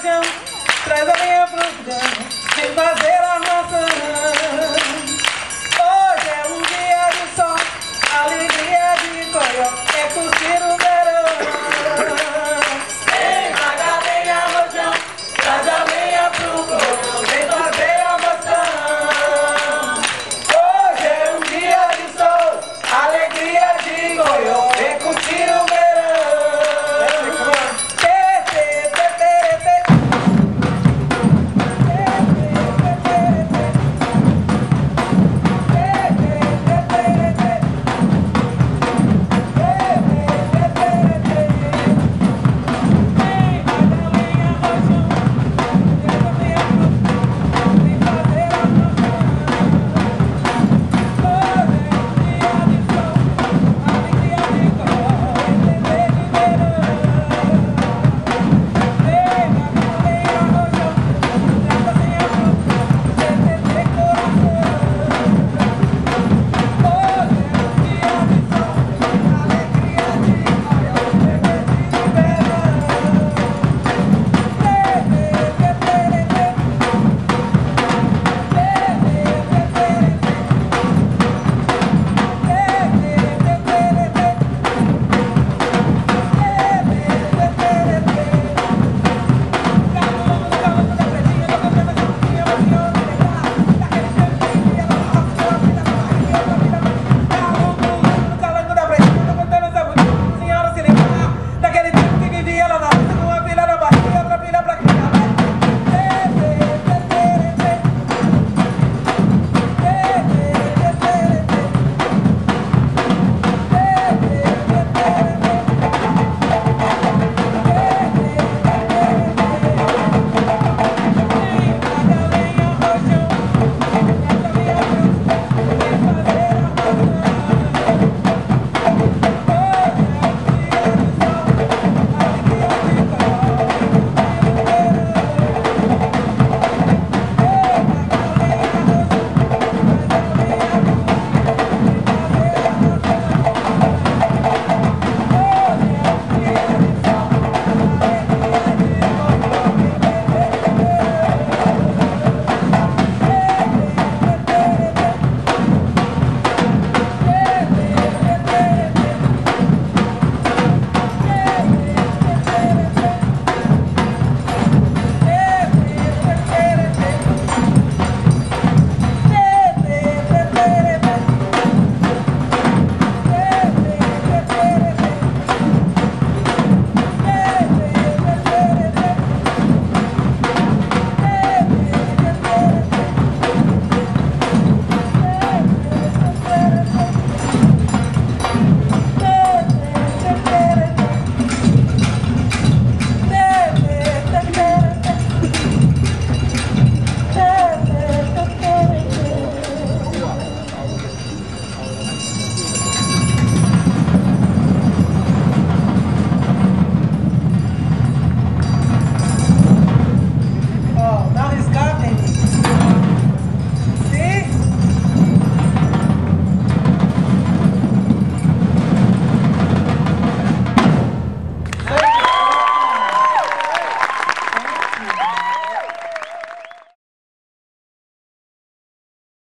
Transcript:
traz a minha fruta, vem fazer a nossa